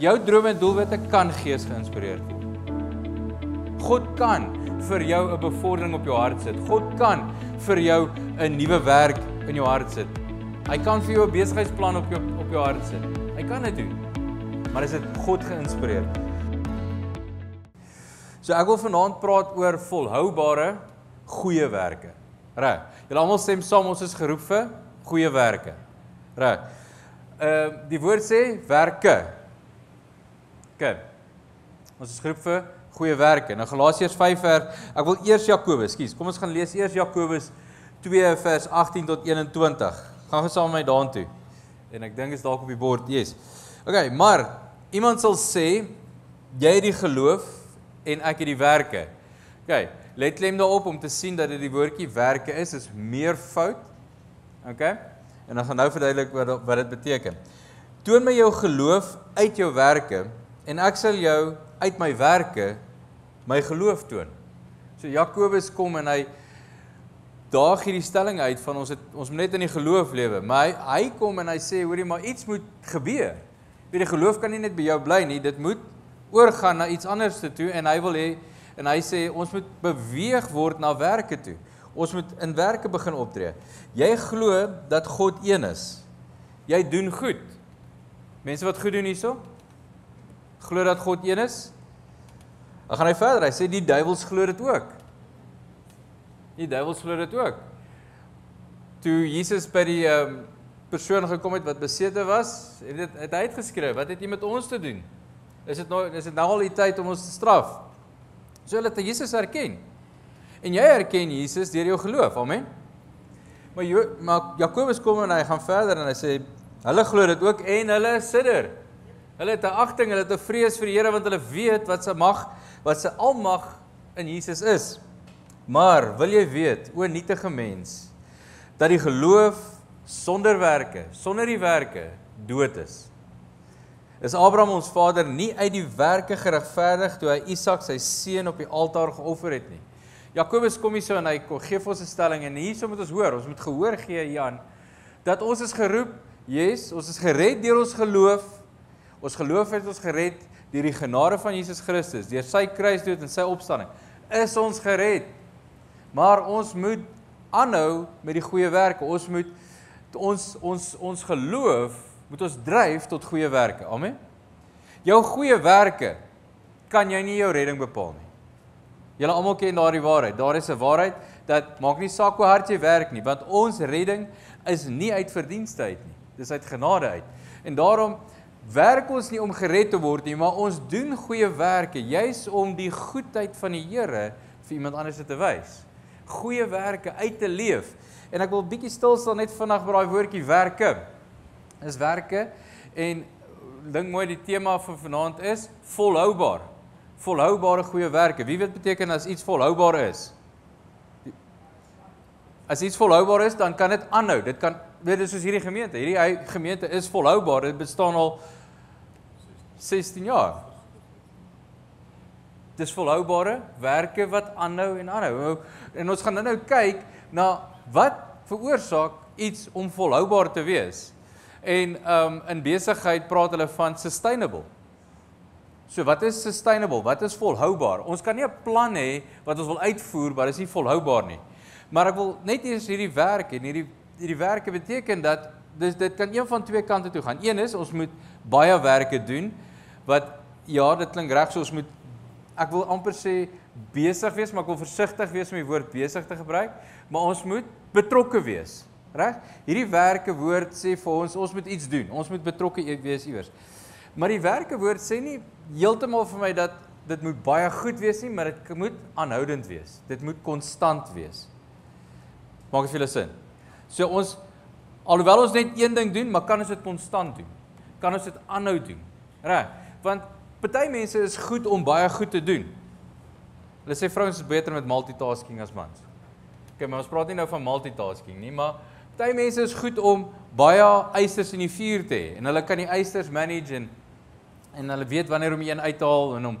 Jou drome en doelwitte kan gees geïnspireerd word. God kan vir jou 'n bevordering op jou hart sit. God kan vir jou 'n nuwe werk in jou hart sit. Hy kan vir jou 'n besigheidsplan op jou op jou hart sit. Hy kan dit doen. Maar is dit God geïnspireerd? So ek wil vanaand praat oor volhoubare goeie werke. Reg. Julle almal stem saam ons is geroep vir goeie werke. Reg. Ehm uh, die woord sê werke OK. Ons is geroep vir goeie werke. Nou Galasiërs 5 vers. Ek wil eers Jakobus, skus. Kom ons gaan lees eers Jakobus 2 vers 18 tot 21. Gaan gou saam met my daartoe. En ek dink is dalk op die bord. Yes. OK, maar iemand sal sê jy het die geloof en ek het die werke. OK, let klem daarop om te sien dat dit die woordjie werke is, is meer fout. OK? En dan gaan nou verduidelik wat wat dit beteken. Toon my jou geloof uit jou werke en ek sal jou uit my werke my geloof toon. So Jakobus kom en hy daag hierdie stelling uit van ons het ons moet net in die geloof lewe, maar hy, hy kom en hy sê hoorie maar iets moet gebeur. Weet die geloof kan nie net by jou bly nie, dit moet oorgaan na iets anders toe en hy wil hê en hy sê ons moet beweeg word na werke toe. Ons moet in werke begin optree. Jy glo dat God een is. Jy doen goed. Mense wat goed doen hierso? Glo dat God een is? Dan gaan hy verder. Hy sê die duiwels glo dit ook. Die duiwels glo dit ook. Toe Jesus by die ehm um, persoon gekom het wat besete was, het dit het hy uitgeskryf, wat het jy met ons te doen? Is dit nou is dit nou al die tyd om ons te straf? So hulle het Jesus erken. En jy erken Jesus deur jou geloof. Amen. Maar jo, maar Jakobus kom en hy gaan verder en hy sê hulle glo dit ook en hulle sidder. Hulle het 'n agting, hulle het 'n vrees vir die Here want hulle weet wat sy mag, wat sy almag in Jesus is. Maar wil jy weet, o nietige mens, dat die geloof sonder werke, sonder die werke dood is. Is Abraham ons vader nie uit die werke geregverdig toe hy Isak sy seun op die altaar geoffer het nie. Jakobus kom hier so en hy gee vir ons 'n stelling en hierso moet ons hoor, ons moet gehoor gee Jan dat ons is geroep, yes, ons is gered deur ons geloof Ons geloof het ons gered deur die genade van Jesus Christus, deur sy kruisdood en sy opstanding. Is ons gered. Maar ons moet aanhou met die goeie werke. Ons moet ons ons ons geloof moet ons dryf tot goeie werke. Amen. Jou goeie werke kan jy nie jou redding bepaal nie. Julle almal ken daardie waarheid. Daar is 'n waarheid dat maak nie saak hoe hard jy werk nie, want ons redding is nie uit verdienste uit nie. Dis uit genade uit. En daarom werk ons nie om gered te word nie, maar ons doen goeie werke juis om die goedheid van die Here vir iemand anders te wys. Goeie werke uit te leef. En ek wil bietjie stil staan net vandag by daai woordjie werke. Is werke en dink mooi die tema van vanaand is volhoubaar. Volhoubare goeie werke. Wie weet beteken as iets volhoubaar is? As iets volhoubaar is, dan kan dit aanhou. Dit kan weet dit soos hierdie gemeente. Hierdie gemeente is volhoubaar. Dit bestaan al 16 jaar. Dis volhoubare werke wat aanhou en aanhou. En ons gaan nou-nou kyk na wat veroorsaak iets om volhoubaar te wees. En um in besigheid praat hulle van sustainable. So wat is sustainable? Wat is volhoubaar? Ons kan nie 'n plan hê wat ons wil uitvoer, maar dit is nie volhoubaar nie. Maar ek wil net eers hierdie werk en hierdie hierdie werke beteken dat dis dit kan een van twee kante toe gaan. Een is ons moet baie werke doen wat ja, dit klink reg so ons moet ek wil amper sê besig wees, maar ek wil versigtig wees om die woord besig te gebruik, maar ons moet betrokke wees. Reg? Hierdie werke woord sê vir ons ons moet iets doen. Ons moet betrokke e-, wees iewers. Maar die werke woord sê nie heeltemal vir my dat dit moet baie goed wees nie, maar dit moet aanhoudend wees. Dit moet konstant wees. Maak dit vir julle sin? So ons alhoewel ons net een ding doen, maar kan ons dit konstant doen? Kan ons dit aanhou doen? Reg? Want party mense is goed om baie goed te doen. Hulle sê vrouens is beter met multitasking as mans. OK, maar ons praat nie nou van multitasking nie, maar party mense is goed om baie eisters in die vuur te hê en hulle kan die eisters manage en en hulle weet wanneer om een uit te haal en om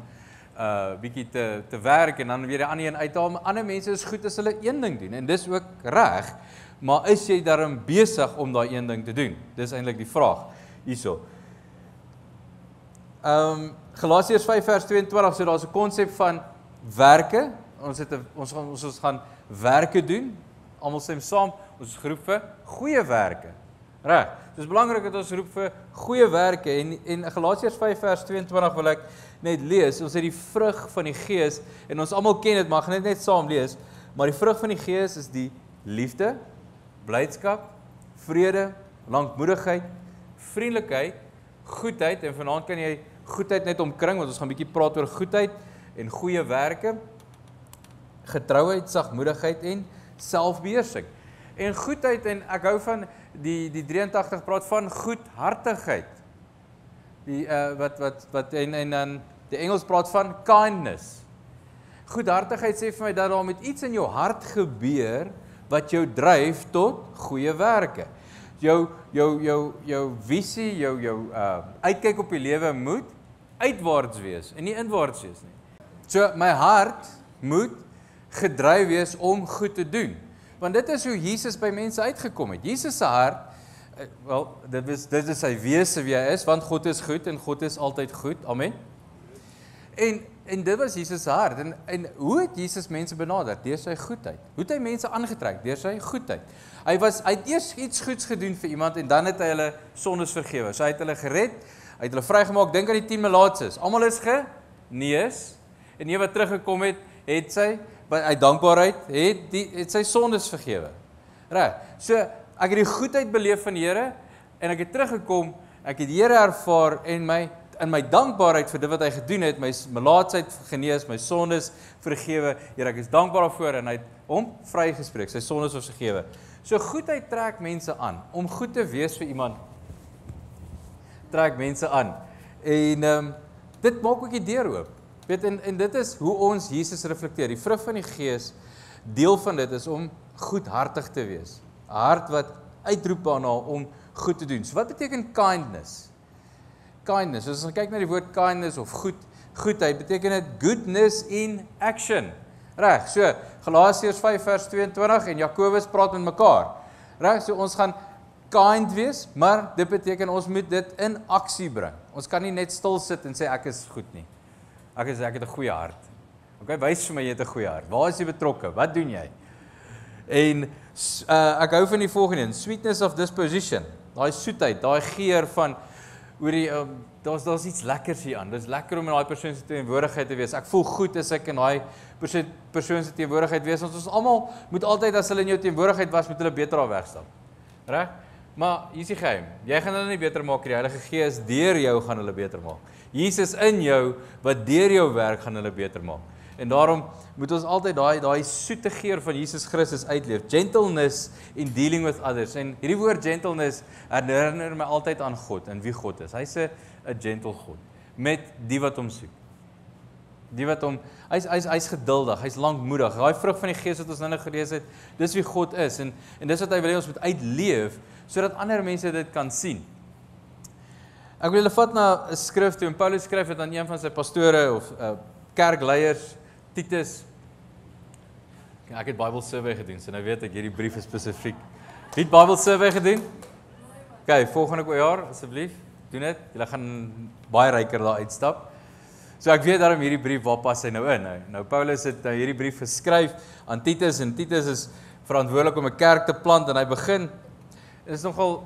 uh bietjie te te werk en dan weer die ander een uithaal. Maar ander mense is goed as hulle een ding doen en dis ook reg. Maar is jy daarin besig om daai een ding te doen? Dis eintlik die vraag hierso. Ehm um, Galasiërs 5 vers 22 so daar's 'n konsep van werke. Ons het ons gaan ons, ons gaan werke doen. Almal stem saam. Ons is geroep vir goeie werke. Reg. Dis belangrik dat ons roep vir goeie werke en en Galasiërs 5 vers 22 wil ek net lees. Ons het die vrug van die Gees en ons almal ken dit, maar gaan net net saam lees. Maar die vrug van die Gees is die liefde, blydskap, vrede, lankmoedigheid, vriendelikheid, goedheid en vanaand kan jy goedheid net omkring want ons gaan 'n bietjie praat oor goedheid en goeie werke, getrouheid, sagmoedigheid en selfbeheersing. En goedheid en ek hou van die die 83 praat van goedhartigheid. Die uh wat wat wat en en dan die Engels praat van kindness. Goedhartigheid sê vir my dat daar met iets in jou hart gebeur wat jou dryf tot goeie werke jou jou jou jou visie, jou jou uh uitkyk op die lewe moet uitwaarts wees en nie inwaarts wees nie. So my hart moet gedryf wees om goed te doen. Want dit is hoe Jesus by mense uitgekom het. Jesus se hart uh, wel dit is dit is sy wese wie hy is want God is goed en God is altyd goed. Amen. En en dit was Jesus se hart en en hoe het Jesus mense benader? Deur sy goedheid. Hoe het hy mense aangetrek? Deur sy goedheid. Hy was hy het eers iets goeds gedoen vir iemand en dan het hy hulle sondes vergewe. So hy het hulle gered, hy het hulle vrygemaak. Dink aan die 10 melaatses. Almal is genees en een wat teruggekom het, het sy uit dankbaarheid het die het sy sondes vergewe. Reg. So ek het die goedheid beleef van die Here en ek het teruggekom, ek het die Here ervaar en my in my dankbaarheid vir dit wat hy gedoen het, my melaatsheid genees, my sondes vergewe. Here, ek is dankbaar daarvoor en hy het hom vrygespreek. Sy sondes is vergewe. So goedheid trek mense aan. Om goed te wees vir iemand trek mense aan. En ehm um, dit maak ook die deur oop. Weet en en dit is hoe ons Jesus reflekteer. Die vrug van die Gees deel van dit is om goedhartig te wees. 'n Hart wat uitroep daarna om goed te doen. So wat beteken kindness? Kindness. As ons kyk na die woord kindness of goed, goedheid beteken dit goodness in action. Reg. So Galasiërs 5 vers 22 en Jakobus praat met mekaar. Reg, so ons gaan kind wees, maar dit beteken ons moet dit in aksie bring. Ons kan nie net stil sit en sê ek is goed nie. Ek is ek het 'n goeie hart. OK, wys vir my jy het 'n goeie hart. Waar is jy betrokke? Wat doen jy? En uh, ek hou van die volgende sweetness of disposition. Daai soetheid, daai geur van oor die um, daar's daar's iets lekkers hier aan. Dis lekker om in daai persoon se teenwoordigheid te wees. Ek voel goed as ek in daai persoon persoon se teenwoordigheid wees. Ons ons almal moet altyd as hulle in jou teenwoordigheid was, moet hulle beter al wegstap. Reg? Maar hier's die geheim. Jy gaan hulle nie beter maak nie. Die Heilige Gees deur jou gaan hulle beter maak. Jesus in jou wat deur jou werk gaan hulle beter maak. En daarom moet ons altyd daai daai soete geur van Jesus Christus uitleef. Gentleness in dealing with others. En hierdie woord gentleness herinner my altyd aan God en wie God is. Hy's 'n 'n gentle God met die wat hom soek. Die wat hom hy's hy's hy's geduldig, hy's lankmoedig. Daai vrug van die Gees wat ons nou net gelees het, dis wie God is en en dis wat hy wil hê ons moet uitleef sodat ander mense dit kan sien. Ek wil hulle vat na 'n skrif toe en Paulus skryf dit aan een van sy pastore of uh, kerkleiers Titus Ek het Bible survey gedoen, so nou weet ek hierdie brief is spesifiek. Wie het Bible survey gedoen? OK, volgende jaar asseblief, doen dit. Julle gaan baie ryker daar uitstap. So ek weet daarom hierdie brief waar pas hy nou in. Nou, nou Paulus het nou hierdie brief geskryf aan Titus en Titus is verantwoordelik om 'n kerk te plant en hy begin is nogal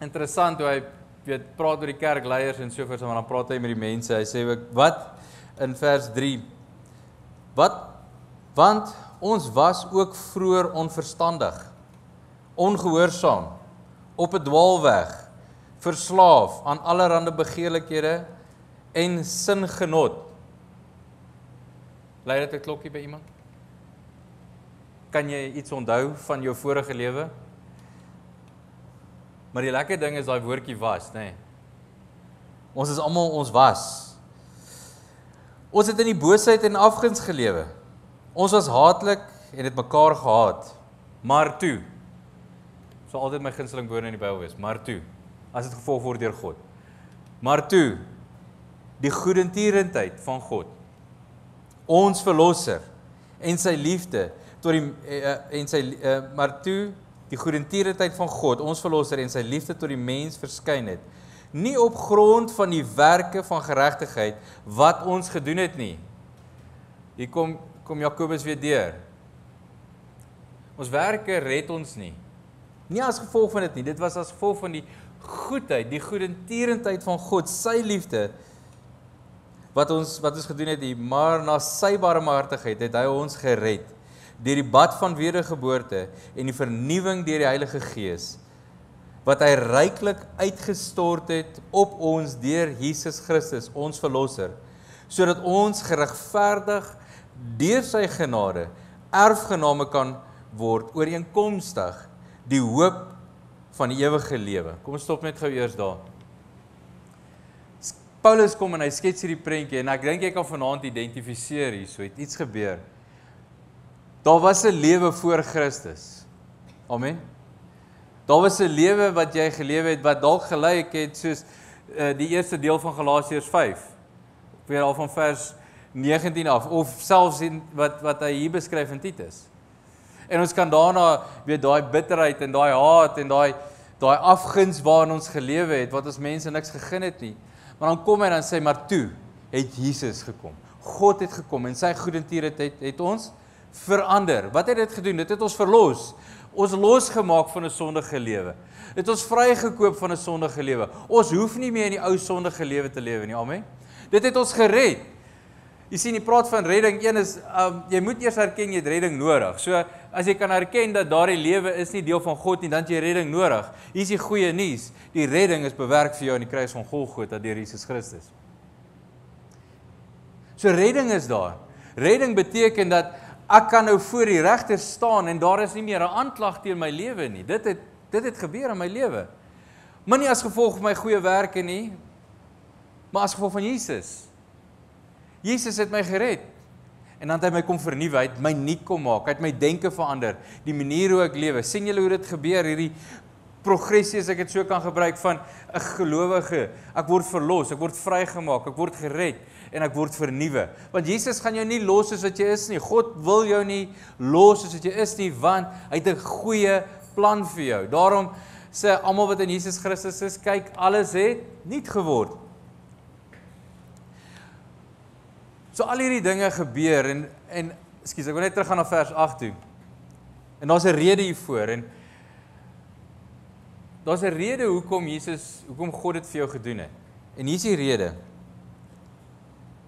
interessant hoe hy weet praat oor die kerkleiers en so voort, maar dan praat hy met die mense. Hy sê wat in vers 3 Wat want ons was ook vroeër onverstandig, ongehoorsaam, op 'n dwaalweg, verslaaf aan allerlei begeerlikhede en singenot. Lei dit 'n klokkie by iemand? Kan jy iets onthou van jou vorige lewe? Maar die lekker ding is daai woordjie was, nê. Nee. Ons is almal ons was. Ons het in die boosheid en afguns gelewe. Ons was haatlik en het mekaar gehaat. Maar toe sou altyd my gunsteling woorde in die Bybel wees, maar toe as dit gevolg word deur God. Maar toe die goedertierendheid van God ons verlosser en sy liefde tot die uh, en sy uh, maar toe die goedertierendheid van God ons verlosser en sy liefde tot die mens verskyn het nie op grond van die werke van geregtigheid wat ons gedoen het nie. Hier kom kom Jakobus weer deur. Ons werke red ons nie. Nie as gevolg van dit nie, dit was as gevolg van die goedheid, die goedertierendheid van God, sy liefde wat ons wat ons gedoen het, maar na sy barmhartigheid het hy ons gered deur die bad van wedergeboorte en die vernuwing deur die Heilige Gees wat hy ryklik uitgestort het op ons deur Jesus Christus ons verlosser sodat ons geregverdig deur sy genade erfgename kan word ooreenkomstig die hoop van die ewige lewe. Kom ons stop net gou eers daar. Paulus kom en hy skets hierdie prentjie en ek dink jy kan vanaand identifiseer hier, so het iets gebeur. Daar was 'n lewe voor Christus. Amen. Daar was 'n lewe wat jy gelewe het wat dalk gelyk het soos uh, die eerste deel van Galasiërs 5. Weer al van vers 19 af of selfs in wat wat hy hier beskryf in Titus. En ons kan daarna weer daai bitterheid en daai haat en daai daai afguns waarin ons gelewe het wat ons mense niks gegeen het nie. Maar dan kom hy dan sê maar toe het Jesus gekom. God het gekom en sy goedertiere het, het het ons verander. Wat het dit gedoen? Dit het ons verlos. Ons losgemaak van 'n sondige lewe. Dit ons vrygekoop van 'n sondige lewe. Ons hoef nie meer in die ou sondige lewe te lewe nie. Amen. Dit het ons gered. Jy sien, jy praat van redding. Een is um, jy moet eers erken jy het redding nodig. So as jy kan erken dat daardie lewe is nie deel van God nie, dan jy redding nodig. Hier is die goeie nuus. Die redding is bewerk vir jou aan die kruis van Golgotha deur Jesus Christus. So redding is daar. Redding beteken dat ek kan nou voor die regter staan en daar is nie meer 'n aanklag teen my lewe nie. Dit het dit het gebeur in my lewe. Maar nie as gevolg van my goeie werke nie, maar as gevolg van Jesus. Jesus het my gered. En dan het hy my kom vernuwe, hy het my nuut kom maak, hy het my denke verander, die manier hoe ek lewe. sien julle hoe dit gebeur hierdie progressie as ek dit so kan gebruik van 'n gelowige. Ek word verlos, ek word vrygemaak, ek word gered en ek word vernuwe. Want Jesus gaan jou nie los soos wat jy is nie. God wil jou nie los soos wat jy is nie, want hy het 'n goeie plan vir jou. Daarom sê almal wat in Jesus Christus is, kyk, alles het nuut geword. So al hierdie dinge gebeur en en ekskuus, ek wil net teruggaan na vers 8 toe. En daar's 'n rede hiervoor en daar's 'n rede hoekom Jesus, hoekom God dit vir jou gedoen het. En hier's die rede.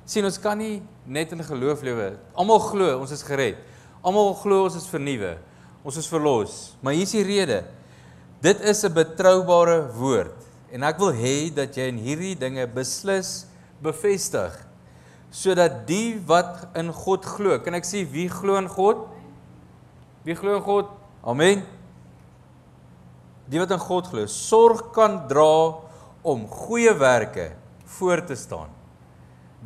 Sien ons kan nie net in geloof lewe. Almal glo ons is gered. Almal glo ons is vernuwe. Ons is verlos. Maar hier's die rede. Dit is 'n betroubare woord en ek wil hê dat jy in hierdie dinge beslis bevestig sodat die wat in God glo, kan ek sê wie glo in God? Wie glo in God? Amen. Die wat in God glo, sorg kan dra om goeie werke voor te staan.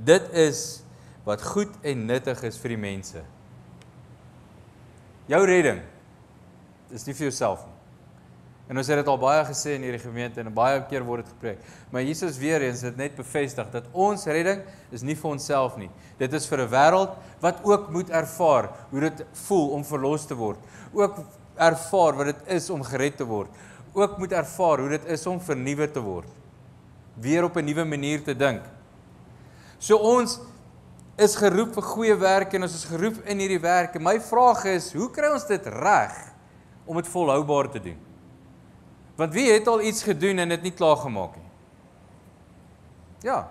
Dit is wat goed en nuttig is vir die mense. Jou redding is nie vir jouself nie. En ons het dit al baie gesê in hierdie gemeente en baie keer word dit gepreek. Maar Jesus weer eens het net bevestig dat ons redding is nie vir onsself nie. Dit is vir 'n wêreld wat ook moet ervaar hoe dit voel om verlos te word. Ook ervaar wat dit is om gered te word. Ook moet ervaar hoe dit is om vernuwe te word. Weer op 'n nuwe manier te dink. So ons is geroep vir goeie werke en ons is geroep in hierdie werke. My vraag is, hoe kry ons dit reg om dit volhoubaar te doen? Want wie het al iets gedoen en dit nie klaar gemaak nie? Ja.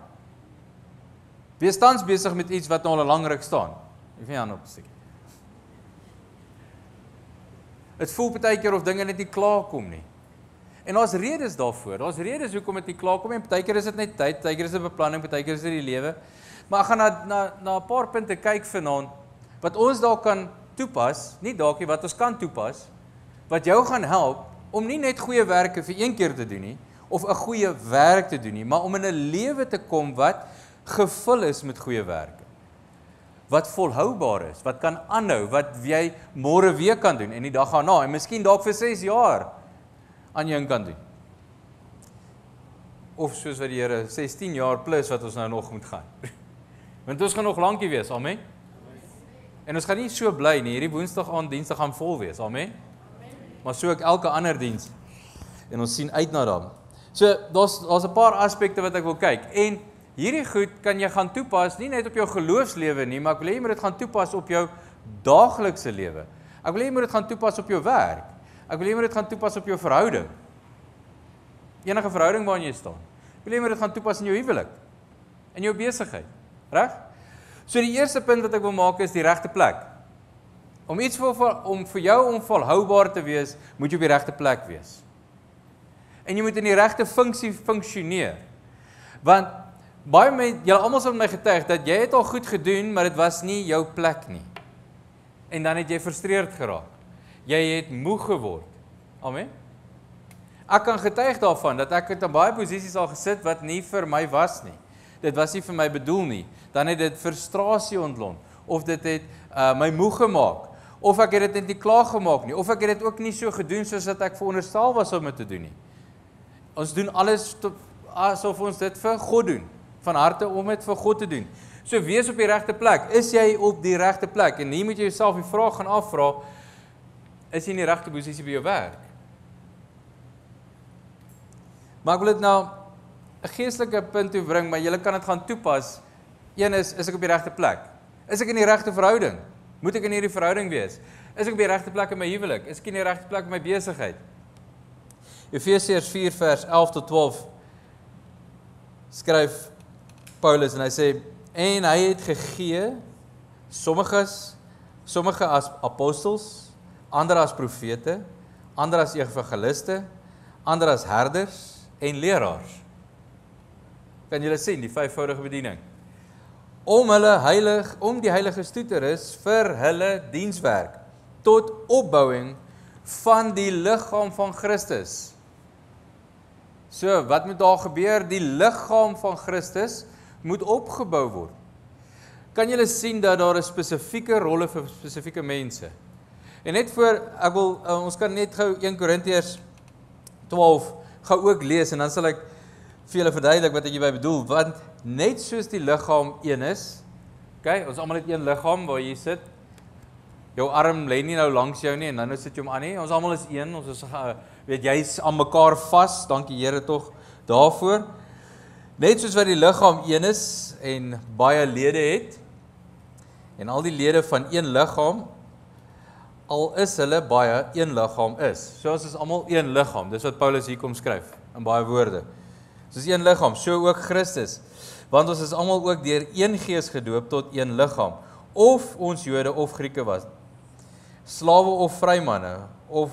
Wie is tans besig met iets wat nou al lankryk staan? Ek vind aan op stukkie. Dit voel baie keer of dinge net nie klaar kom nie. En daar's redes daarvoor. Daar's redes hoekom dit nie klaar kom nie. Baie keer is dit net tyd, baie keer is dit beplanning, baie keer is dit die lewe. Maar ek gaan na na na 'n paar punte kyk vanaand wat ons dalk kan toepas, nie dalk nie wat ons kan toepas wat jou gaan help om nie net goeie werke vir een keer te doen nie of 'n goeie werk te doen nie, maar om in 'n lewe te kom wat gevul is met goeie werke. Wat volhoubaar is, wat kan aanhou, wat jy môre weer kan doen en die dag daarna en miskien dalk vir 6 jaar aan jou kan doen. Of soos wat die Here 16 jaar plus wat ons nou nog moet gaan. Want ons gaan nog lankie wees, amen. En ons gaan nie so bly nie. Hierdie Woensdag aand dienste gaan vol wees, amen maar so ook elke ander diens. En ons sien uit na daardie. So daar's daar's 'n paar aspekte wat ek wil kyk. En hierdie goed kan jy gaan toepas nie net op jou geloofslewe nie, maar ek wil hê jy moet dit gaan toepas op jou daaglikse lewe. Ek wil hê jy moet dit gaan toepas op jou werk. Ek wil hê jy moet dit gaan toepas op jou verhouding. Enige verhouding waarin jy staan. Ek wil hê jy moet dit gaan toepas in jou huwelik. In jou besigheid. Reg? So die eerste punt wat ek wil maak is die regte plek. Om iets vir om vir jou om volhoubaar te wees, moet jy op die regte plek wees. En jy moet in die regte funksie funksioneer. Want baie mense, julle almal sal my getuig dat jy het al goed gedoen, maar dit was nie jou plek nie. En dan het jy frustreerd geraak. Jy het moeg geword. Amen. Ek kan getuig daarvan dat ek het in baie posisies al gesit wat nie vir my was nie. Dit was nie vir my bedoel nie. Dan het dit frustrasie ontlont of dit het uh, my moeg gemaak of ek het dit net nie klaar gemaak nie of ek het dit ook nie so gedoen soos wat ek veronderstel was om dit te doen nie. Ons doen alles tot, asof ons dit vir God doen, van harte om dit vir God te doen. So wees op die regte plek. Is jy op die regte plek? En hier moet jy jouself die vraag gaan afvra: Is jy in die regte posisie by jou werk? Maar ek wil dit nou 'n geestelike punt toe bring, maar jy kan dit gaan toepas. Een is is ek op die regte plek? Is ek in die regte verhouding? Moet ek in hierdie verhouding wees? Is ek op die regte plek in my huwelik? Is ek in die regte plek in my besigheid? Efesiërs 4 vers 11 tot 12 skryf Paulus en hy sê en hy het gegee sommiges sommige as apostels, ander as profete, ander as evangeliste, ander as herders en leraars. Kan julle sien die vyfvoudige bediening? om hulle heilig om die heiliges toe te rus vir hulle dienswerk tot opbouing van die liggaam van Christus. So, wat moet daar gebeur? Die liggaam van Christus moet opgebou word. Kan julle sien dat daar 'n spesifieke rolle vir spesifieke mense? En net voor ek wil uh, ons kan net gou 1 Korintiërs 12 gou ook lees en dan sal ek vir julle verduidelik wat ek hierby bedoel want net soos die liggaam een is. OK, ons almal het een liggaam waar jy sit. Jou arm lê nie nou langs jou nie en dan nou sit jy hom aan nie. Ons almal is een. Ons is uh, weet jy's aan mekaar vas. Dankie Here tog daarvoor. Net soos wat die liggaam een is en baie lede het en al die lede van een liggaam al is hulle baie een liggaam is. So ons is almal een liggaam. Dis wat Paulus hier kom skryf in baie woorde. Soos een liggaam, so ook Christus want ons is almal ook deur een gees gedoop tot een liggaam of ons Jode of Grieke was slawe of vrymanne of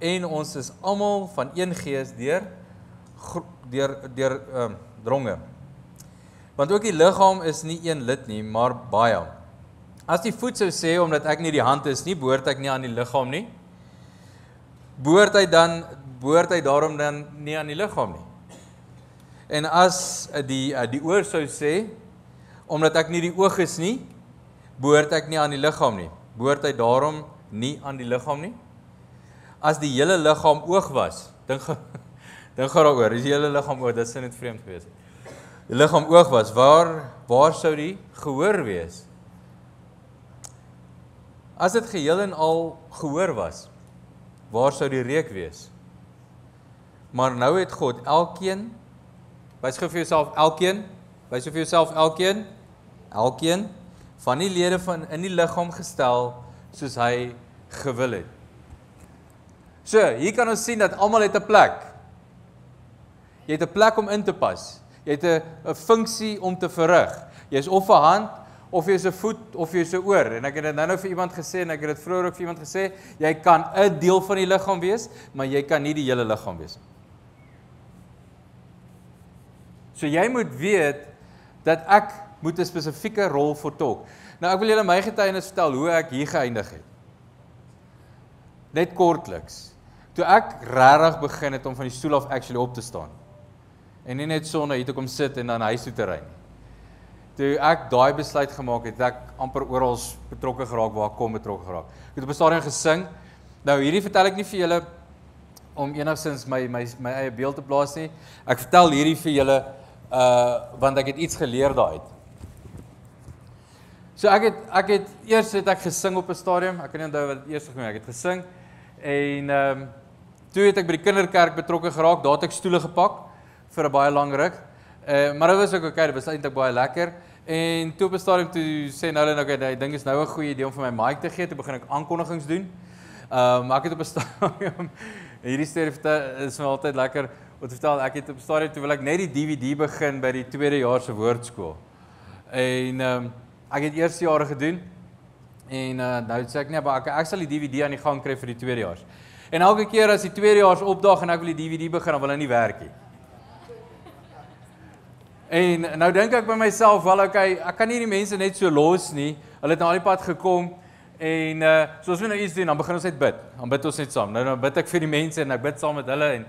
en ons is almal van een gees deur deur deur ehm um, dronge want ook die liggaam is nie een lid nie maar baie as die voet sou sê omdat ek nie die hand is nie behoort ek nie aan die liggaam nie behoort hy dan behoort hy daarom dan nie aan die liggaam nie En as die eh, die oor sou sê omdat ek nie die oog is nie, behoort ek nie aan die liggaam nie. Behoort hy daarom nie aan die liggaam nie? As die hele liggaam oog was, dink dink gaan daaroor. Is die hele liggaam oog, dit sou net vreemd gewees het. Die liggaam oog was, waar waar sou die gehoor wees? As dit geheel en al gehoor was, waar sou die reuk wees? Maar nou het God elkeen Wys gou vir jouself elkeen. Wys vir jouself elkeen. Elkeen van die lede van in die liggaam gestel soos hy gewil het. So, hier kan ons sien dat almal het 'n plek. Jy het 'n plek om in te pas. Jy het 'n 'n funksie om te verrig. Jy's of 'n hand of jy's 'n voet of jy's 'n oor. En ek het dit nou-nou vir iemand gesê en ek het dit vroeër ook vir iemand gesê, jy kan 'n deel van die liggaam wees, maar jy kan nie die hele liggaam wees nie. So jy moet weet dat ek moet 'n spesifieke rol vertolk. Nou ek wil julle my getuienis vertel hoe ek hier geëindig het. Net kortliks. Toe ek regtig begin het om van die stoel af actually op te staan. En nie net sonder hier toe kom sit en dan huis toe te ry nie. Toe ek daai besluit gemaak het, het ek amper oral betrokke geraak waar ek kom betrokke geraak. Ek het op 'n stadium gesing. Nou hierdie vertel ek nie vir julle om enigsins my my my eie beeld te plaas nie. Ek vertel hierdie vir julle uh want ek het iets geleer daai. So ek het ek het eers het ek gesing op 'n stadium. Ek kan nie onthou wat eers gedoen ek het gesing en ehm um, Toe het ek by die kinderkerk betrokke geraak, daar het ek stoele gepak vir 'n baie lang ruk. Uh maar dit was ook okay, dit was eintlik baie lekker. En toe op 'n stadium toe sê net okay, ek dink is nou 'n goeie idee om vir my mic te gee, toe begin ek aankondigings doen. Ehm maar ek het op 'n stadium hierdie storie vertel is my altyd lekker om te vertel. Ek het op 'n stadium toe wil ek net die DVD begin by die tweede jaar se woordskool. En ehm um, ek het eerste jare gedoen. En uh, nou sê ek nee, maar ek, ek sal die DVD aan die gang kry vir die tweede jaars. En elke keer as die tweede jaars opdaag en ek wil die DVD begin, dan wil hy nie werk nie. En nou dink ek by myself, wel okay, ek kan nie die mense net so los nie. Hulle het nou al die pad gekom en uh soos ons nou iets doen, dan begin ons net bid. Dan bid ons net saam. Nou dan bid ek vir die mense en ek bid saam met hulle en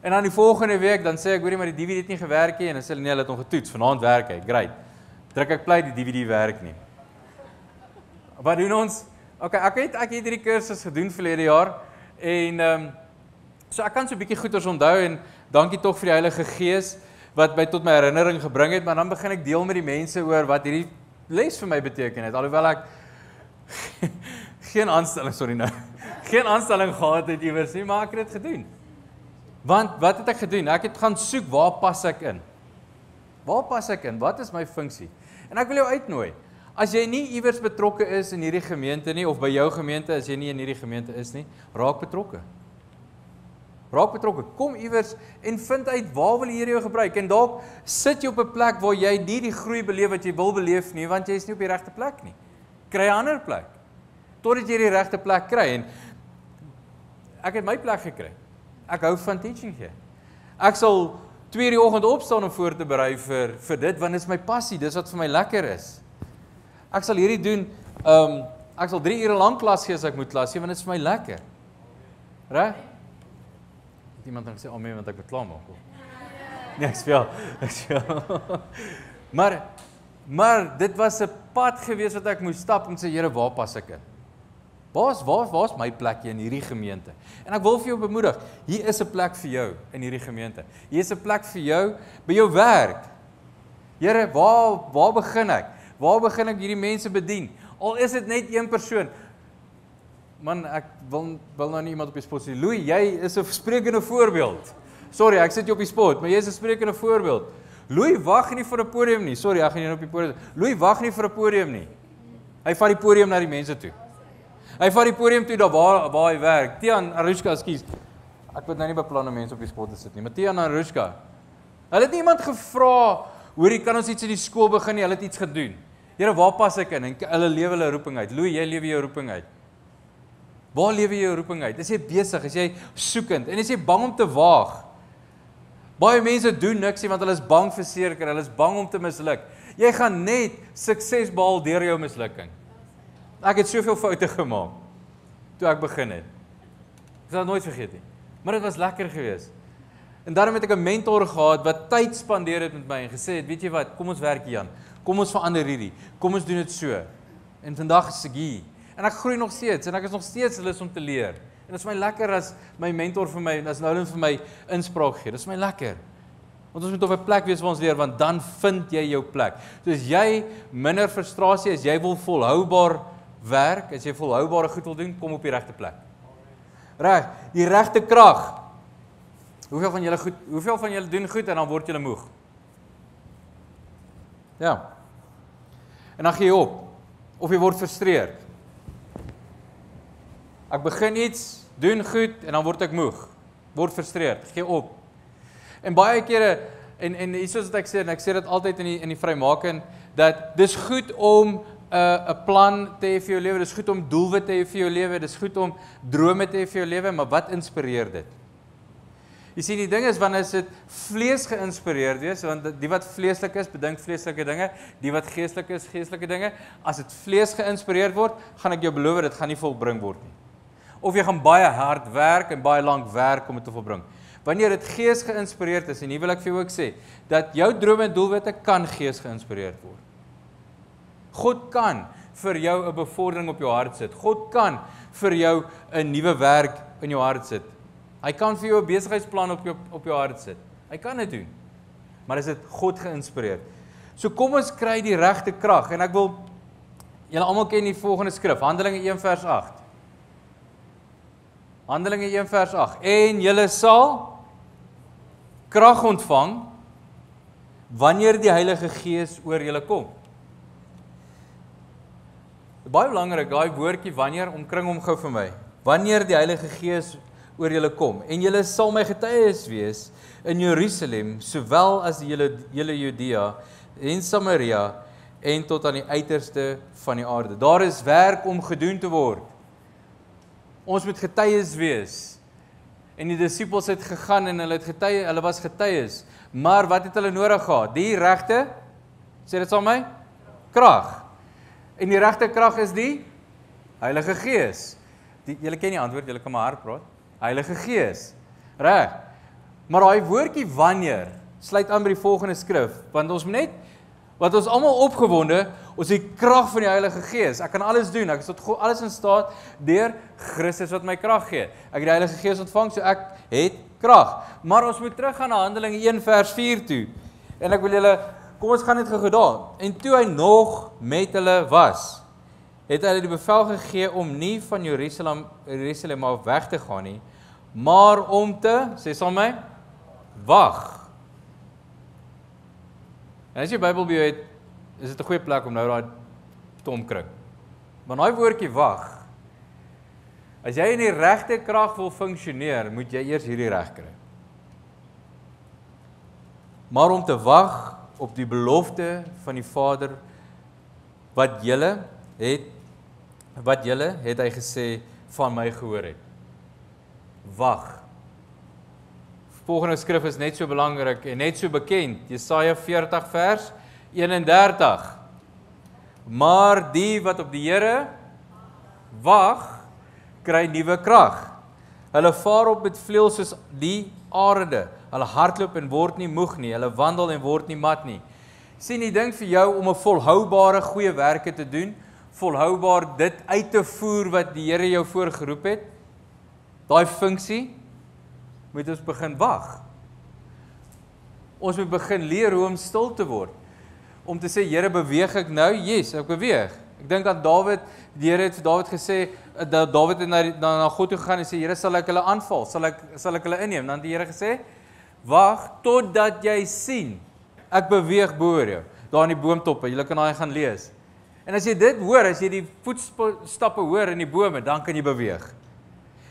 en dan die volgende week dan sê ek hoorie maar die DVD het nie gewerk nie en dan sê hulle nee, hulle het hom getoets. Vanaand werk hy. Great. Druk ek play die DVD werk nie. Wat doen ons? Okay, ek het ek het hierdie kursus gedoen verlede jaar en ehm um, so ek kan so 'n bietjie goeters onthou en dankie tog vir die Heilige Gees wat my tot my herinnering gebring het, maar dan begin ek deel met die mense oor wat hierdie les vir my beteken het. Alhoewel ek geen aanstelling sorry nou. Geen aanstelling gehad het iewers nie, maar ek het dit gedoen. Want wat het ek gedoen? Ek het gaan soek waar pas ek in? Waar pas ek in? Wat is my funksie? En ek wil jou uitnooi. As jy nie iewers betrokke is in hierdie gemeente nie of by jou gemeente as jy nie in hierdie gemeente is nie, raak betrokke. Raak betrokke. Kom iewers en vind uit waar wil die Here jou gebruik en dalk sit jy op 'n plek waar jy nie die groei beleef wat jy wil beleef nie want jy is nie op die regte plek nie. Kry 'n ander plek. Totdat jy die regte plek kry en ek het my plek gekry. Ek hou van teaching hier. Ek sal 2:00 die oggend opstaan om voor te berei vir vir dit want dit is my passie, dis wat vir my lekker is. Ek sal hierdie doen. Ehm um, ek sal 3 ure lank klas gee as ek moet klas gee want dit is vir my lekker. Reg? Het iemand dan gesê amen want ek beklaar maak. Nee, ek speel. Ek speel. maar maar dit was 'n pad gewees wat ek moes stap om sê Here, waar pas ek in? Waar's waar waar's my plek hier in hierdie gemeente? En ek wil vir jou bemoedig, hier is 'n plek vir jou in hierdie gemeente. Hier is 'n plek vir jou by jou werk. Here, waar waar begin ek? Waar begin ek hierdie mense bedien? Al is dit net een persoon. Man, ek wil wil nou nie iemand op die spot sê. Louis, jy is 'n sprekende voorbeeld. Sorry, ek sit jou op die spot, maar jy is 'n sprekende voorbeeld. Louis wag nie vir 'n podium nie. Sorry, ek gaan nie op die podium. Louis wag nie vir 'n podium nie. Hy vat die podium na die mense toe. Hy vat die podium toe daar waar waar hy werk. Tian Arushka, ekskuus. Ek het nou nie beplan om mense op die spot te sit nie, maar Tian Arushka. Hulle het iemand gevra, "Hoerie, kan ons iets in die skool begin nie? Hulle het iets gedoen." Here, waar pas ek in? En hulle lewe hulle roeping uit. Louis, jy lewe jou roeping uit. Waar lewe jy jou roeping uit? Is jy besig? Is jy soekend? En is jy bang om te waag? Baie mense doen niks nie want hulle is bang vir seerkry, hulle is bang om te misluk. Jy gaan net sukses behaal deur jou mislukking. Ek het soveel foute gemaak toe ek begin het. Ek sal nooit vergeet nie. Maar dit was lekker geweest. En daarom het ek 'n mentor gehad wat tyd spandeer het met my en gesê het, "Weet jy wat? Kom ons werk hier aan. Kom ons verander hierdie. Kom ons doen dit so." En vandag is ek hier en ek groei nog steeds en ek is nog steeds lus om te leer. En dit is my lekker as my mentor vir my as Nolan vir my inspraak gee. Dit is my lekker. Want ons moet op 'n plek wees waar ons leer want dan vind jy jou plek. So as jy minder frustrasie as jy wil volhoubaar werk, as jy volhoubare goed wil doen, kom op die regte plek. Reg, die regte krag. Hoeveel van julle goed, hoeveel van julle doen goed en dan word julle moeg? Ja. En dan gee jy op of jy word frustreerd. Ek begin iets, doen goed en dan word ek moeg, word frustreerd, gee op. En baie kere en en hier soos wat ek sê en ek sê dit altyd in die in die vrymaking dat dis goed om 'n uh, 'n plan te hê vir jou lewe, dis goed om doelwitte te hê vir jou lewe, dis goed om drome te hê vir jou lewe, maar wat inspireer dit? Jy sien die ding is wanneer dit vlees geïnspireerd wees, want die wat vleeslik is, bedink vleeslike dinge, die wat geestelik is, geestelike dinge. As dit vlees geïnspireerd word, gaan ek jou beloof dit gaan nie volbring word nie of jy gaan baie hard werk en baie lank werk om dit te volbring. Wanneer dit gees geïnspireerd is en hier wil ek vir jou ook sê dat jou drome en doelwitte kan gees geïnspireerd word. God kan vir jou 'n bevordering op jou hart sit. God kan vir jou 'n nuwe werk in jou hart sit. Hy kan vir jou 'n besigheidsplan op jou op jou hart sit. Hy kan dit doen. Maar is dit God geïnspireerd? So kom ons kry die regte krag en ek wil julle almal ken die volgende skrif, Handelinge 1 vers 8. Handelinge 1 vers 8. En julle sal krag ontvang wanneer die Heilige Gees oor julle kom. Baie belangrik, daai woordjie wanneer omkring hom gou vir my. Wanneer die Heilige Gees oor julle kom en julle sal my getuies wees in Jerusalem sowel as die hele hele Judea en Samaria en tot aan die uiterste van die aarde. Daar is werk om gedoen te word. Ons moet getuies wees. En die disippels het gegaan en hulle het getuie, hulle was getuies. Maar wat het hulle nodig gehad? Die regte sê dit saam my krag. En die regte krag is die Heilige Gees. Die julle ken die antwoord, julle kan maar hard praat. Heilige Gees. Reg. Maar daai woordjie wanneer sluit aan by die volgende skrif, want ons moet net wat ons almal opgewonde, ons het krag van die Heilige Gees. Ek kan alles doen. Ek is tot alles in staat deur Christus wat my krag gee. Ek het die Heilige Gees ontvang, so ek het krag. Maar ons moet teruggaan na Handelinge 1 vers 4 toe. En ek wil julle kom ons gaan net gou daar. En toe hy nog met hulle was, het hy die bevel gegee om nie van Jerusalem Jerusalem af weg te gaan nie, maar om te, sê saam my, wag En as jy Bybel by jou het, is dit 'n goeie plek om nou daai te omkring. Maar daai woordjie wag. As jy in die regte krag wil funksioneer, moet jy eers hierdie reg kry. Maar om te wag op die belofte van die Vader wat julle het wat julle het hy gesê van my gehoor het. Wag. Volgende skrif is net so belangrik en net so bekend. Jesaja 40 vers 31. Maar die wat op die Here wag, kry nuwe krag. Hulle vaar op met vleuels soos die arende. Hulle hardloop en word nie moeg nie. Hulle wandel en word nie mat nie. Sien die ding vir jou om 'n volhoubare goeie werke te doen, volhoubaar dit uit te voer wat die Here jou voorgeroep het. Daai funksie moet ons begin wag. Ons moet begin leer hoe om stil te word. Om te sê Here, beweeg ek nou? Yes, ek beweeg. Ek dink aan Dawid, die Here het vir Dawid gesê dat Dawid het na na, na God toe gegaan en sê Here, sal ek hulle aanval? Sal ek sal ek hulle inneem? Dan het die Here gesê: "Wag totdat jy sien ek beweeg boor jou." Daar in die boomtoppe. Julle kan daai gaan lees. En as jy dit hoor, as jy die voetstappe hoor in die bome, dan kan jy beweeg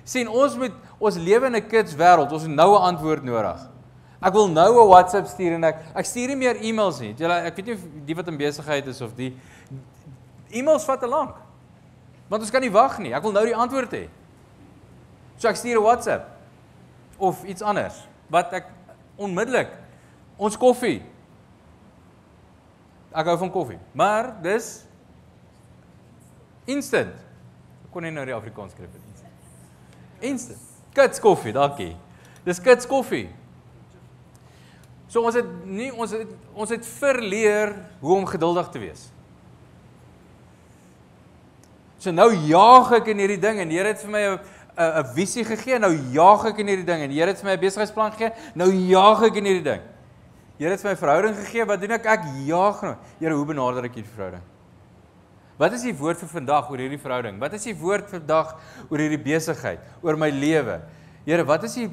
sien ons moet ons lewe in 'n kits wêreld, ons het nou 'n antwoord nodig. Ek wil nou 'n WhatsApp stuur en ek ek stuur nie meer e-mails nie. Julle ek weet nie die wat in besigheid is of die e-mails vat te lank. Want ons kan nie wag nie. Ek wil nou die antwoord hê. So ek stuur 'n WhatsApp of iets anders wat ek onmiddellik ons koffie. Ek hou van koffie, maar dis instant. Ek kon nie nou die Afrikaans skryf nie. Instant. Kits koffie, dankie. Dis kits koffie. So ons het nie ons het ons het verleer hoe om geduldig te wees. So nou jaag ek in hierdie ding en die Here het vir my 'n 'n visie gegee. Nou jaag ek in hierdie ding en die Here het vir my 'n besigheidsplan gegee. Nou jaag ek in hierdie ding. Here het vir my verhouding gegee. Wat doen ek? Ek jaag nou. Here, hoe benader ek hierdie verhouding? Wat is die woord vir vandag oor hierdie verhouding? Wat is die woord vandag oor hierdie besigheid, oor my lewe? Here, wat is die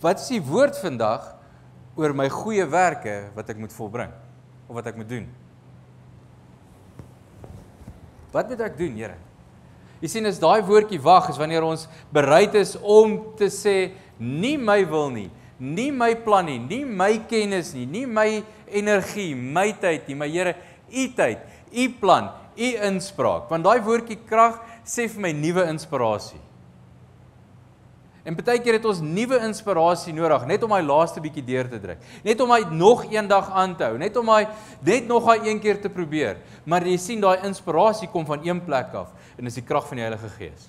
wat is die woord vandag oor my goeie werke wat ek moet volbring of wat ek moet doen? Wat moet ek doen, Here? Jy sien as daai woordjie wag is wanneer ons bereid is om te sê nie my wil nie, nie my plan nie, nie my kennis nie, nie my energie, my tyd nie, maar Here, u tyd, u plan, u inspraak want daai woordjie krag sê vir my nuwe inspirasie. En baie keer het ons nuwe inspirasie nodig net om daai laaste bietjie deur te druk. Net om hy nog eendag aan te hou, net om hy net nog daai een keer te probeer. Maar jy sien daai inspirasie kom van een plek af en dis die krag van die Heilige Gees.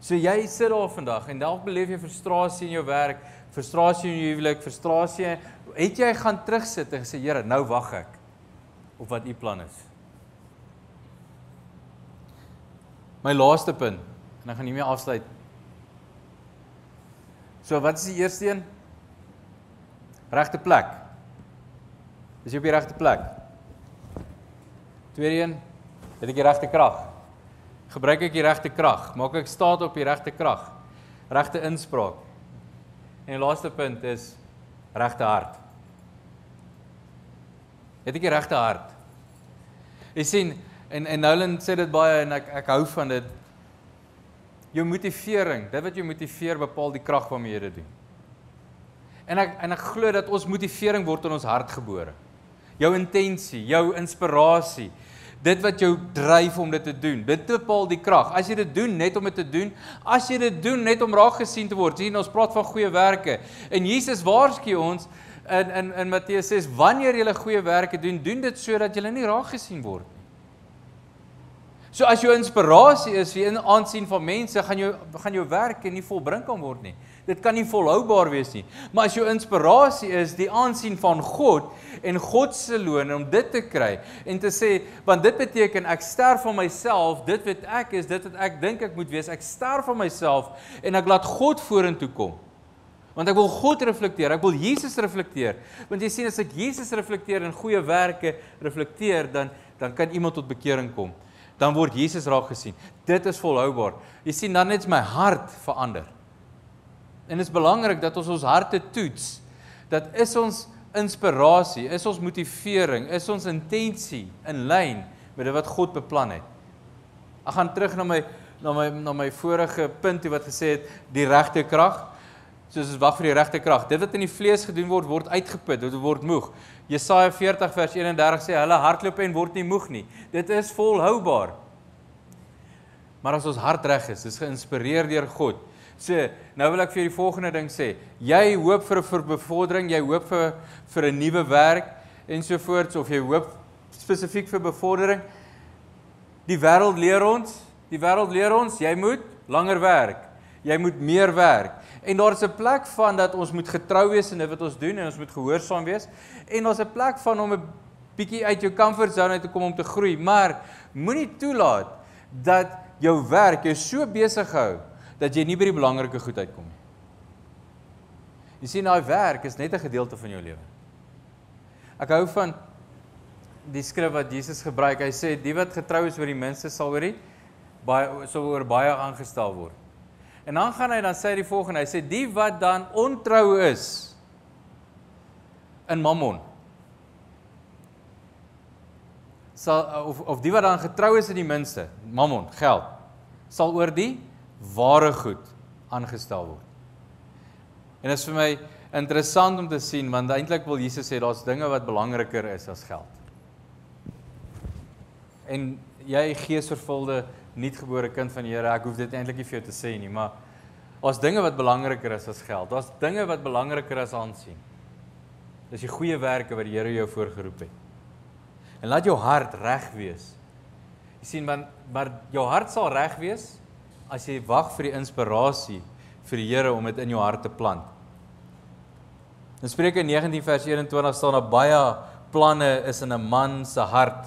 So jy sit daar vandag en dalk beleef jy frustrasie in jou werk, frustrasie in jou huwelik, frustrasie, het jy gaan terugsit en gesê Here, nou wag ek op wat u plan is. My laaste punt en ek gaan hiermee afsluit. So wat is die eerste een? Regte plek. Is jy op die regte plek? Tweede een, het ek die regte krag? Gebruik ek die regte krag? Maak ek staat op die regte krag? Regte inspraak. En die laaste punt is regte hart. Het ek die regte hart? Jy sien, en en Nolan sê dit baie en ek ek hou van dit. Jou motivering, dit wat jou motiveer bepaal die krag waarmee jy dit doen. En ek en ek glo dat ons motivering word in ons hart gebore. Jou intensie, jou inspirasie, dit wat jou dryf om dit te doen. Dit bepaal die krag. As jy dit doen net om dit te doen, as jy dit doen net om raak gesien te word. Sien, ons praat van goeie werke. En Jesus waarsku ons in in in Matteus 6 wanneer jy goeie werke doen, doen dit sodat jy nie raak gesien word nie. So as jou inspirasie is vir 'n aansien van mense, gaan jou gaan jou werk nie volbring kan word nie. Dit kan nie volhoubaar wees nie. Maar as jou inspirasie is die aansien van God en God se loon om dit te kry en te sê want dit beteken ek sterf van myself, dit wat ek is, dit wat ek dink ek moet wees, ek sterf van myself en ek laat God vorentoe kom. Want ek wil God reflekteer, ek wil Jesus reflekteer. Want jy sien as ek Jesus reflekteer en goeie werke reflekteer, dan dan kan iemand tot bekering kom. Dan word Jesus raak gesien. Dit is volhoubaar. Jy sien dan net my hart verander. En dit is belangrik dat ons ons harte toets. Dat is ons inspirasie, is ons motivering, is ons intensie in lyn met dit wat God beplan het. Ek gaan terug na my na my na my vorige punt wat gesê het die regte krag soos ons wag vir die regte krag. Dit wat in die vlees gedoen word, word uitgeput, dit word moeg. Jesaja 40 vers 31 sê hulle hardloop en word nie moeg nie. Dit is volhoubaar. Maar as ons hart reg is, is geïnspireer deur God. Sê, nou wil ek vir die volgende ding sê. Jy hoop vir 'n bevordering, jy hoop vir vir 'n nuwe werk ensovoorts of jy hoop spesifiek vir bevordering. Die wêreld leer ons, die wêreld leer ons jy moet langer werk. Jy moet meer werk. En daar's 'n plek van dat ons moet getrou wees in dit wat ons doen en ons moet gehoorsaam wees. En daar's 'n plek van om 'n bietjie uit jou comfort zone uit te kom om te groei, maar moenie toelaat dat jou werk jou so besig hou dat jy nie by die belangrike goed uitkom nie. Jy sien daai werk is net 'n gedeelte van jou lewe. Ek hou van die skrif wat Jesus gebruik. Hy sê die wat getrou is oor die minste sal oor die baie sal oor baie aangestel word. En dan gaan hy dan sê die volgende, hy sê die wat dan ontrou is in Mammon sal of of die wat dan getrou is in die minste, Mammon, geld, sal oor die ware goed aangestel word. En dit is vir my interessant om te sien want eintlik wil Jesus sê daar's dinge wat belangriker is as geld. En jy geesvervulde nuutgebore kind van die Here, ek hoef dit eintlik nie vir jou te sê nie, maar daar's dinge wat belangriker is as geld. Daar's dinge wat belangriker is aansien. Dis die goeie werke wat die Here jou voorgeroep het. En laat jou hart reg wees. Jy sien man, maar jou hart sal reg wees as jy wag vir die inspirasie vir die Here om dit in jou hart te plant. In Spreuke 19 vers 21 staan daar baie planne is in 'n man se hart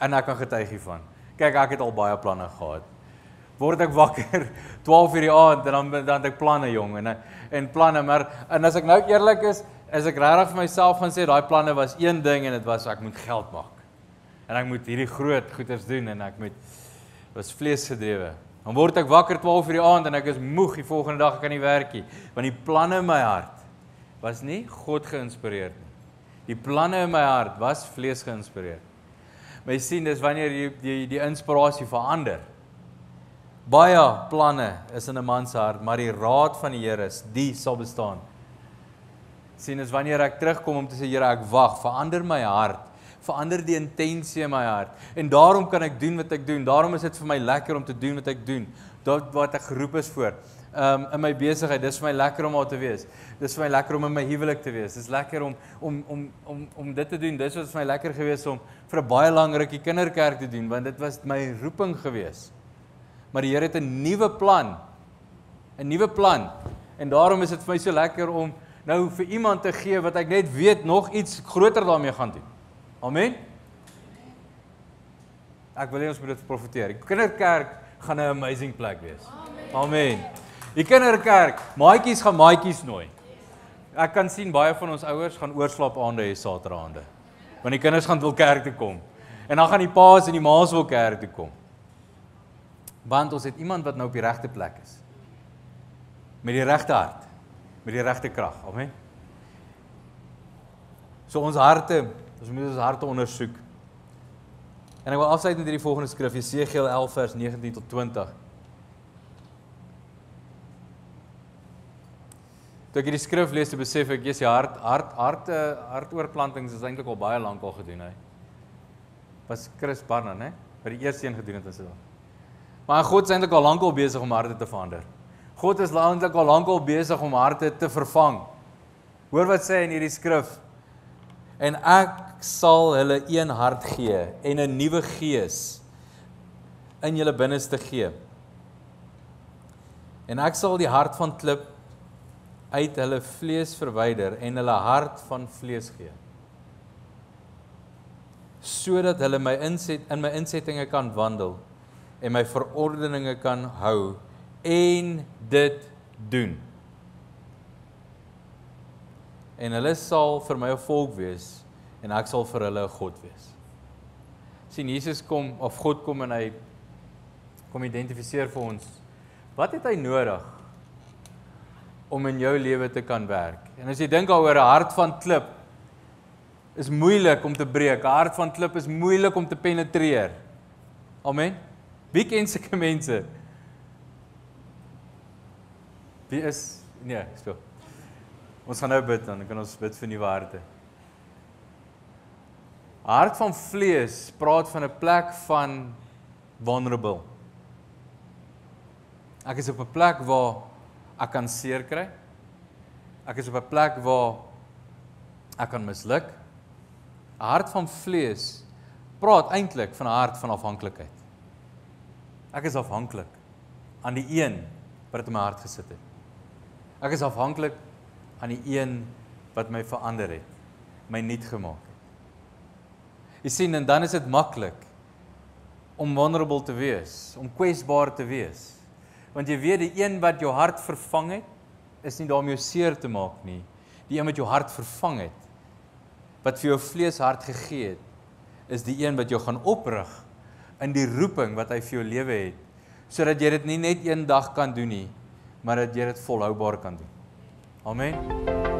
en ek kan getuig hiervan. Kyk, ek het al baie planne gehad. Word ek wakker 12 uur die aand en dan dan het ek planne jong en en planne maar en as ek nou eerlik is, is ek regtig vir myself gaan sê daai planne was een ding en dit was ek moet geld maak. En ek moet hierdie groot goeders doen en ek moet was vleesgedrewe. Dan word ek wakker 12 uur die aand en ek is moeg die volgende dag ek kan nie werk nie want die planne in my hart was nie God geïnspireerd nie. Die planne in my hart was vlees geïnspireerd. Maar jy sien dis wanneer jy die die inspirasie verander. Baie planne is in 'n man se hart, maar die raad van die Here is die sal bestaan. Sien is wanneer ek terugkom om te sê Here, ek wag, verander my hart, verander die intensie in my hart. En daarom kan ek doen wat ek doen. Daarom is dit vir my lekker om te doen wat ek doen. Dit wat ek geroep is vir um, in my besigheid. Dis vir my lekker om daar te wees. Dis vir my lekker om in my huwelik te wees. Dis lekker om om om om om dit te doen. Dis wat vir my lekker gewees om vir 'n baie lang rukkie kinderkerk te doen want dit was my roeping gewees. Maar die Here het 'n nuwe plan. 'n Nuwe plan. En daarom is dit vir my so lekker om nou vir iemand te gee wat ek net weet nog iets groter daarmee gaan doen. Amen. Ek wil hê ons moet dit profeteer. Die kinderkerk gaan 'n amazing plek wees. Amen. Amen. Die kinderkerk, maatjies gaan maatjies nooi. Ek kan sien baie van ons ouers gaan oorslaap aande hê Saterdagaande. Want die kinders gaan wil kerk toe kom. En dan gaan die paas en die ma's wil kerk toe kom. Want ons het iemand wat nou op die regte plek is. Met die regte hart, met die regte krag. Amen. So ons harte, ons moet ons harte ondersoek. En ek wil afsluit met hierdie volgende skrif, Jesegiel 11 vers 19 tot 20. Toe ek hierdie skrif lees, besef ek jy's die hart hart harte hartoorplantings is eintlik al baie lank al gedoen hy. Was Chris Barnard, né? Wat die eerste een gedoen het in sy dag. Maar God is eintlik al lank al besig om harte te verander. God is eintlik al lank al besig om harte te vervang. Hoor wat sê in hierdie skrif. En ek sal hulle een hart gee en 'n nuwe gees in julle binneste gee. En ek sal die hart van klip uit hulle vlees verwyder en hulle hart van vlees gee. Sodat hulle my inset in my insettinge kan wandel en my verordeninge kan hou en dit doen. En hulle sal vir my 'n volk wees en ek sal vir hulle 'n God wees. sien Jesus kom of God kom en hy kom identifiseer vir ons. Wat het hy nodig om in jou lewe te kan werk. En as jy dink daaroor 'n hart van klip is moeilik om te breek. 'n Hart van klip is moeilik om te penetreer. Amen. Wie ken sulke mense? Wie is nee, speel. Ons gaan nou bid dan kan ons bid vir nuwe harte. Hart van vlees praat van 'n plek van vulnerable. Ek is op 'n plek waar ek kan seer kry. Ek is op 'n plek waar ek kan misluk. 'n Hart van vlees praat eintlik van 'n hart van afhanklikheid. Ek is afhanklik aan die een wat dit in my hart gesit het. Ek is afhanklik aan die een wat my verander het, my nuut gemaak het. Jy sien en dan is dit maklik om vulnerable te wees, om kwesbaar te wees. Want jy weet die een wat jou hart vervang het, is nie daarmee seer te maak nie. Die een wat jou hart vervang het, wat vir jou vlees hart gegee het, is die een wat jou gaan oprig in die roeping wat hy vir jou lewe het, sodat jy dit nie net een dag kan doen nie, maar dat jy dit volhoubaar kan doen. Amen.